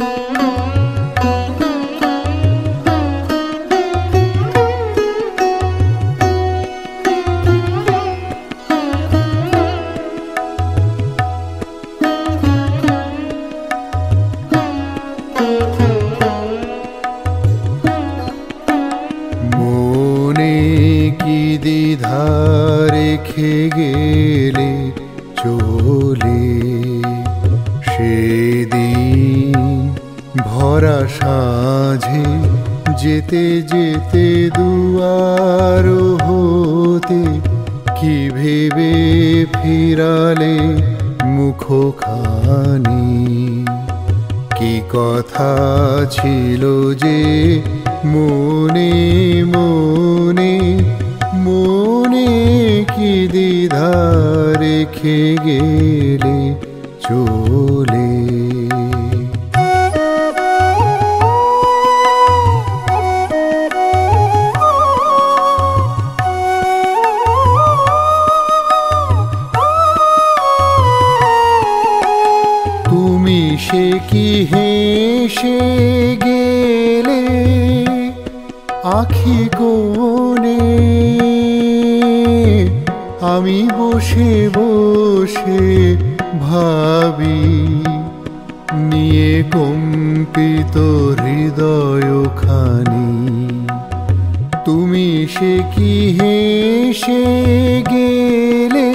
মনে ছিল যে মনে মনে মনে কি দ্বিধা রেখে গেলে চলে আখি কোণে আমি বসে বসে ভাবি, নিয়ে কম্পিত হৃদয় খানি। তুমি সে কি হেসে গেলে?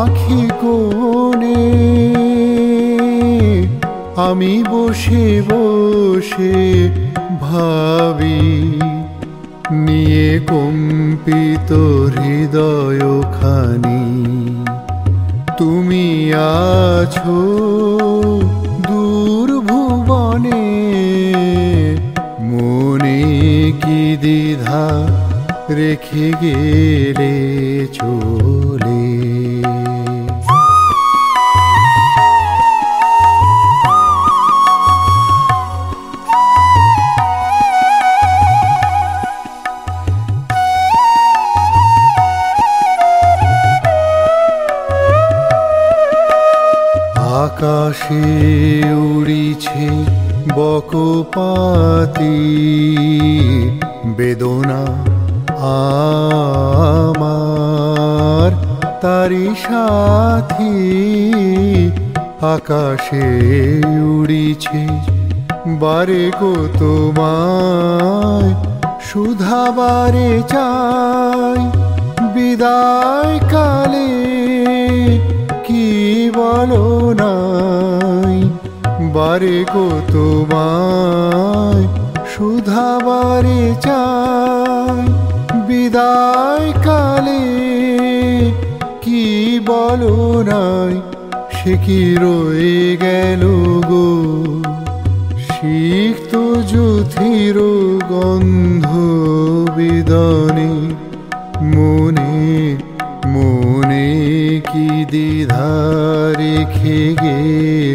আখি কোণে আমি বসে বসে ভাবি, নিয়ে কম্পিত হৃদয় খানি। তুমি আছো দূর ভুবনে মনে কি দ্বিধা রেখে গেলে চলে? আকাশে উড়িছে বকপাতি, বেদনা আমার। তারি সাথী আকাশে উড়িছে, বারে গো তোমায়, সুধাবারে চাই। বিদায় কালে বলো নাই। বারে গো তোমায় সুধাবারে চাই। বিদায় কালে কি বলো নাই, সে কি রয়ে গেল গো? সিক্ত জ্যোতির গন্ধ বিদনে মনে মনে কি দ্বিধা? রেখে গেলে চলে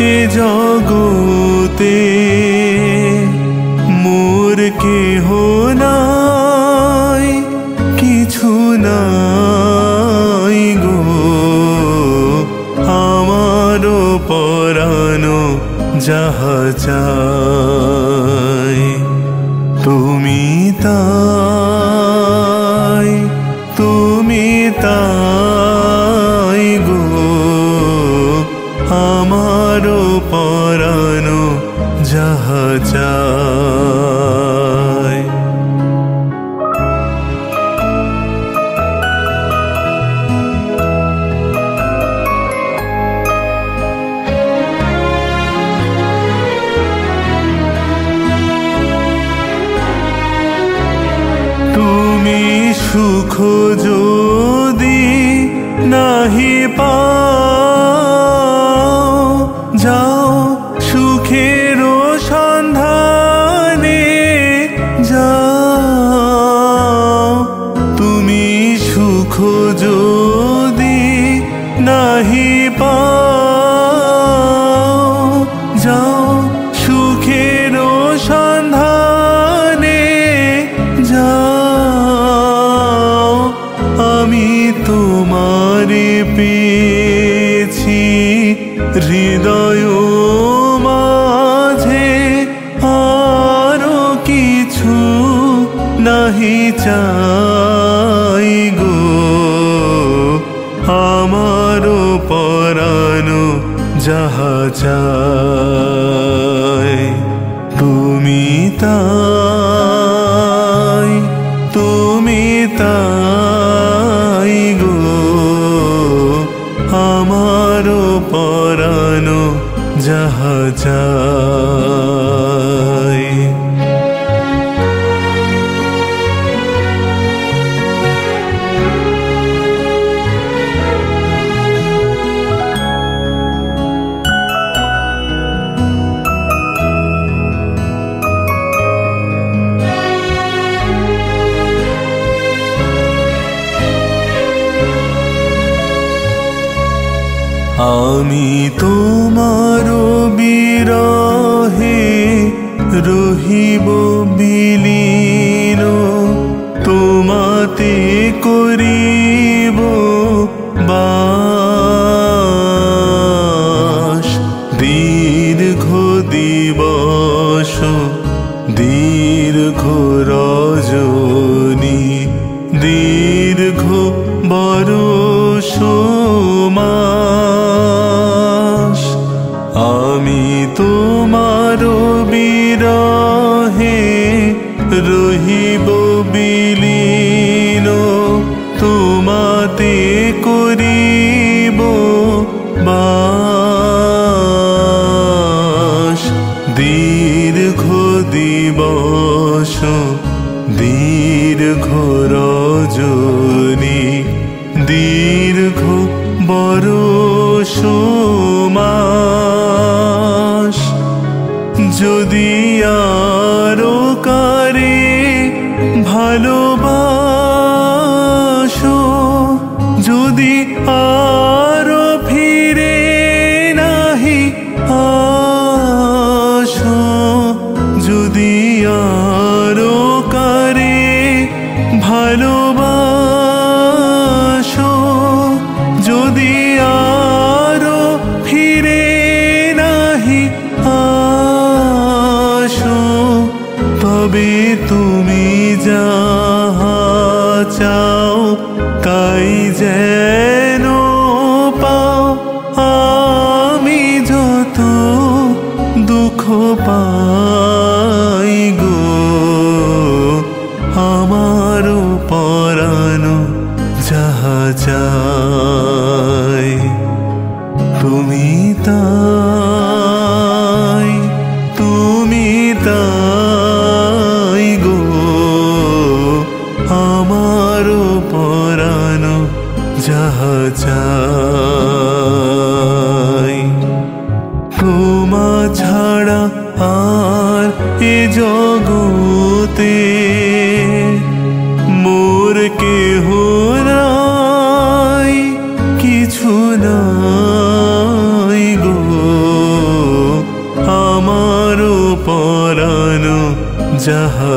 এ জগতে মোর কেহ নাই কিছু নাই গো আমারও পরানো যাহা চায়। সুখ যদি নাহি পা চাই আমি তোমার বিরহে রহিব বিলি রহিব বিলীন তোমাতে করিব বা 爱路。পরানো যাহা তোমা ছাড়া আর এ জগতে মোর কে নাই, কিছু নাই গো। আমার পরানো যাহা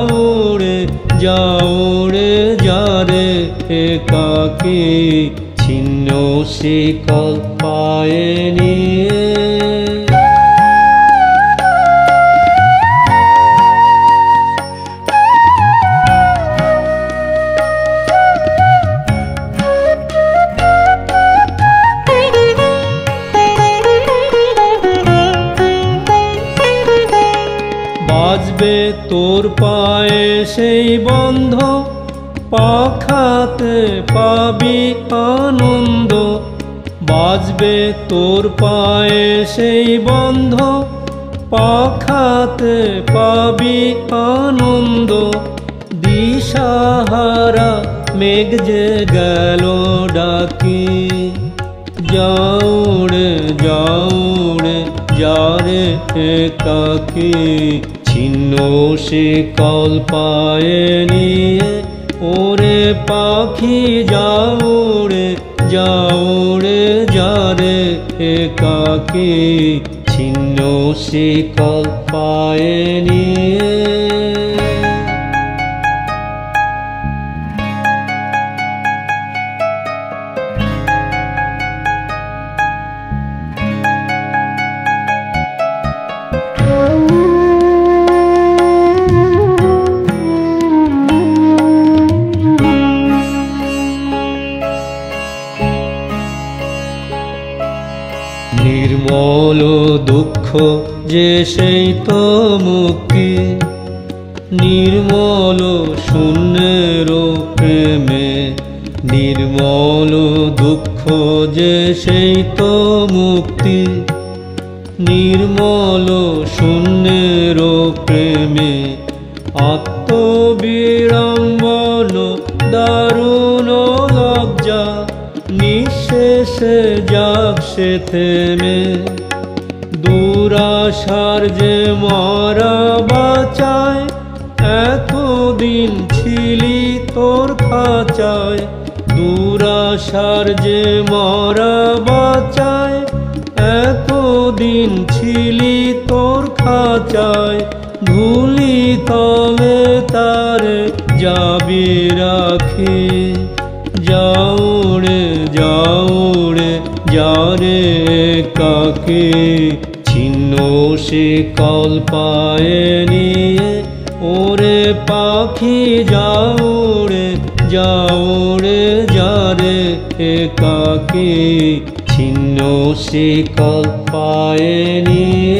যাওড়ে যাওড়ে যারে কাকে ছিন্ন শিকল পায়ে নিয়ে বাজবে তোর পায়ে সেই বন্ধ। পাখাতে পাবি আনন্দ। বাজবে তোর পায়ে সেই বন্ধ। পাখাতে পাবি আনন্দ। দিশাহারা মেঘ যে গেল ডাকি। যাওড়ে যাওড়ে, যারে একাকি। ছিন্ন সে কল পায়ে নিয়ে, ওরে পাখি যাও রে যাওড়ে যাওড়ে যারে কাকে। ছিন্ন সে কল পায়ে নিয়ে যে সেই তো মুক্তি। নির্মল শূন্যের প্রেমে, নির্মল দুঃখ যে সেই তো মুক্তি। নির্মল শূন্যের প্রেমে, আত্মবিড়ম্বন দারুণ লজ্জা, নিঃশেষে যাক সে থেমে। দুরাশার যে মরা বাঁচায়, এতদিন ছিলি তোর খাঁচায়। দুরাশার যে মরা বাঁচায়, এতদিন ছিলি তোর খাঁচায়। ধুলি তবে তার যাবি রাখি। যাওড়ে যাওড়ে যারে কাকে। সে কল পায়ে নিয়ে ওরে পাখি যাওড়ে যাওড়ে যারে একাকে ছিন্ন কল পায়ে নিয়ে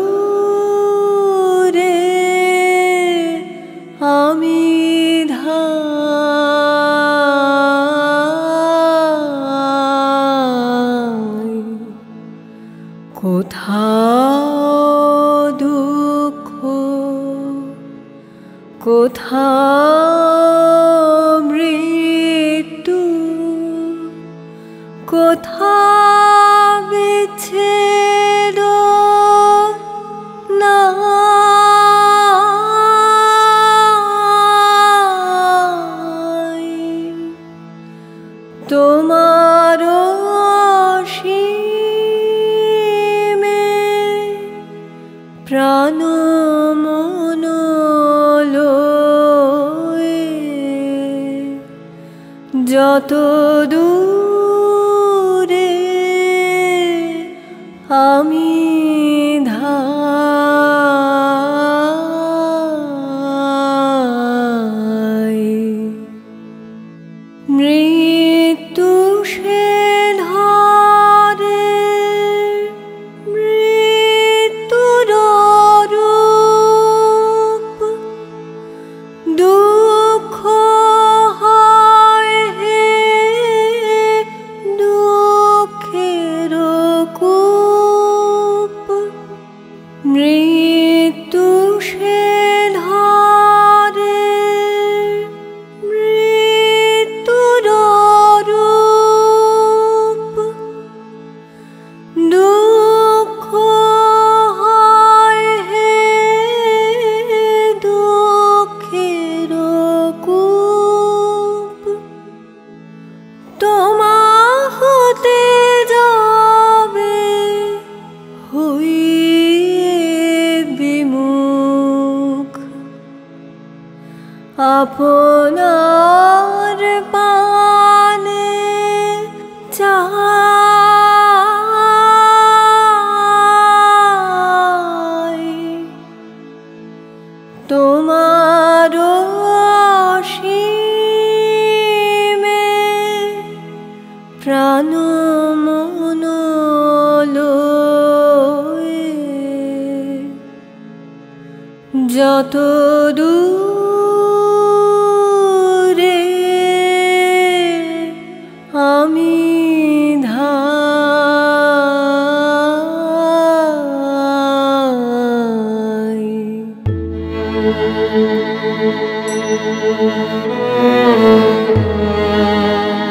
আপনার পানে চাই। তোমার সীমে প্রাণ যত Thank you.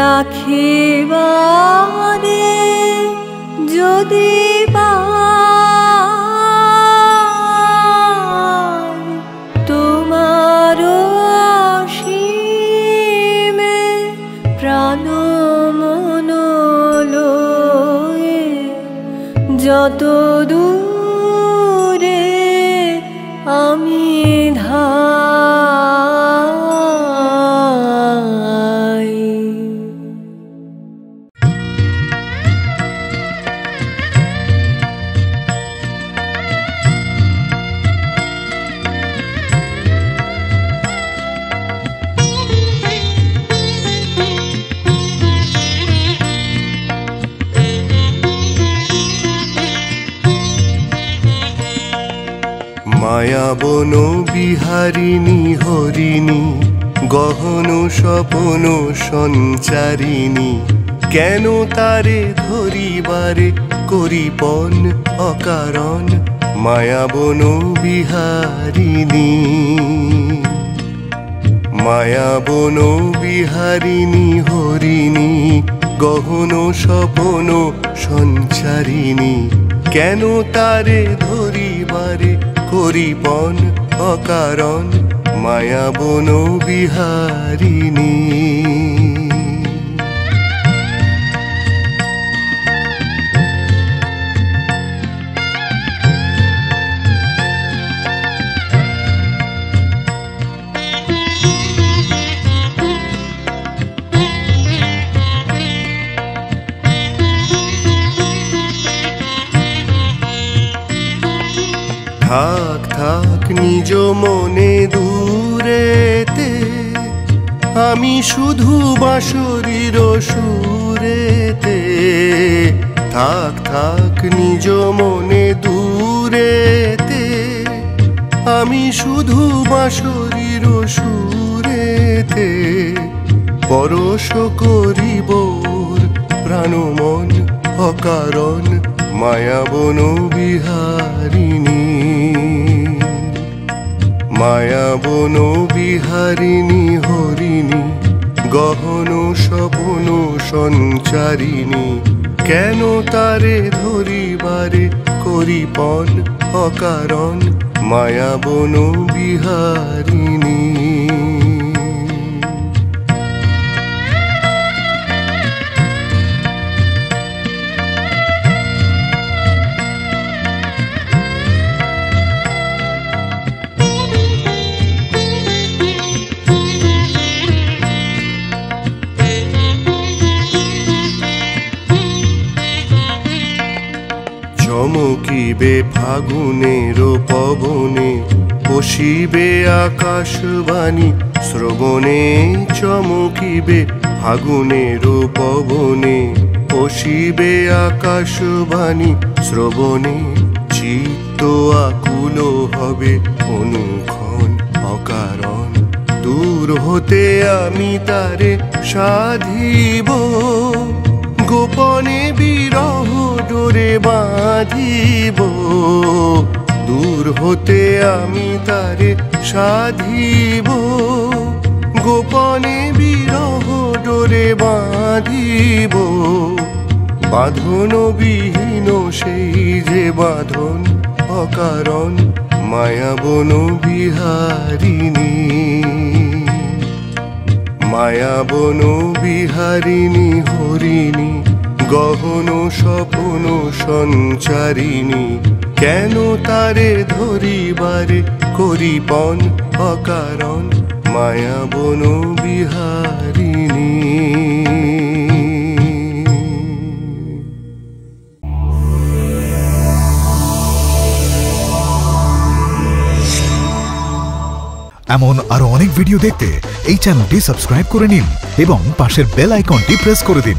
রাখিবারে যদি মায়াবন বিহারিণী হরিণী, গহন স্বপন সঞ্চারিণী, কেন তারে ধরিবারে করিপন অকারণ? মায়াবন বিহারিণী মায়াবন বিহারিণী হরিণী, গহন স্বপন সঞ্চারিণী, কেন তারে ধরিবারে করিপন অকারণ মায়াবন বিহারিণী নিজ মনে দূরেতে, আমি শুধু বাঁশরীর সুরেতে। থাক থাক নিজ মনে দূরেতে, আমি শুধু বাঁশরীর সুরেতে। পরশ করিব প্রাণমন অকারণ, মায়াবন বিহারিণী। মায়াবন বিহারিণী হরিণী গহন স্বপন সঞ্চারিণী কেন তারে ধরিবারে করিপন অকারণ? মায়াবন বিহারিণী। চমকিবে ফাগুনের পবনে পশিবে আকাশবাণী, শ্রবণে চমকিবে ফাগুনের পবনে পশিবে আকাশবাণী, শ্রবণে চিত্ত আকুল হবে অনুক্ষণ অকারণ। দূর হতে আমি তারে সাধিব, গোপনে বিরহ ডোরে বাঁধিব। দূর হতে আমি তারে সাধিব। গোপনে বিরহ ডোরে বাঁধিব। বাঁধন বিহীন সেই যে বাঁধন, অকারণ মায়াবন বিহারিণী। মায়াবন বিহারিণী, হরিণী গহন স্বপন সঞ্চারিণী, কেন তারে ধরিবারে করিপন অকারণ? মায়াবন বিহারিণী। এমন আরও অনেক ভিডিও দেখতে এই চ্যানেলটি সাবস্ক্রাইব করে নিন এবং পাশের বেল আইকনটি প্রেস করে দিন।